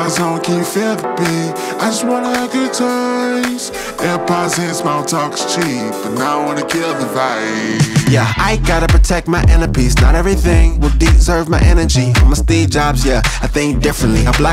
I don't you feel the beat? I just wanna have good times. AirPods in, small talk's cheap, but now I wanna kill the vibe. Yeah, I gotta protect my inner. Not everything will deserve my energy. I'm a Steve Jobs, yeah, I think differently. I block